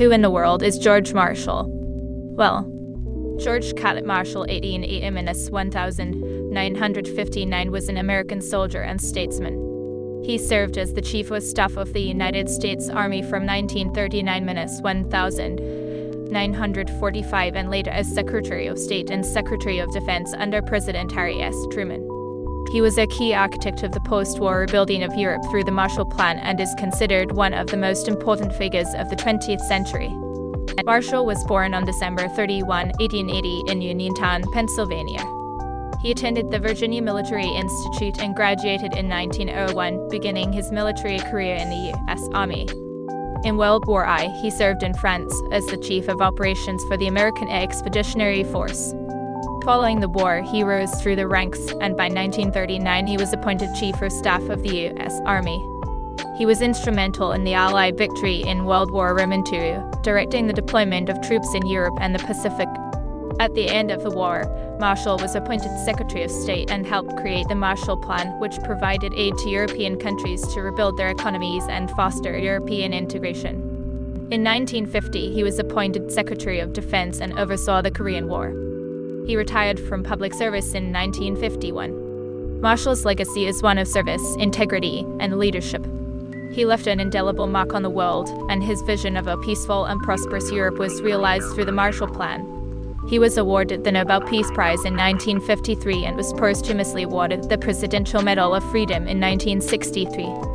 Who in the world is George Marshall? Well, George Catlett Marshall, 18 AMNS 1959, was an American soldier and statesman. He served as the Chief of Staff of the United States Army from 1939 minus 1945 and later as Secretary of State and Secretary of Defense under President Harry S. Truman. He was a key architect of the post war rebuilding of Europe through the Marshall Plan and is considered one of the most important figures of the 20th century. Marshall was born on December 31, 1880, in Uniontown, Pennsylvania. He attended the Virginia Military Institute and graduated in 1901, beginning his military career in the U.S. Army. In World War I, he served in France as the chief of operations for the American Expeditionary Force. Following the war, he rose through the ranks, and by 1939 he was appointed Chief of Staff of the U.S. Army. He was instrumental in the Allied victory in World War II, directing the deployment of troops in Europe and the Pacific. At the end of the war, Marshall was appointed Secretary of State and helped create the Marshall Plan, which provided aid to European countries to rebuild their economies and foster European integration. In 1950, he was appointed Secretary of Defense and oversaw the Korean War. He retired from public service in 1951. Marshall's legacy is one of service, integrity, and leadership. He left an indelible mark on the world, and his vision of a peaceful and prosperous Europe was realized through the Marshall Plan. He was awarded the Nobel Peace Prize in 1953 and was posthumously awarded the Presidential Medal of Freedom in 1963.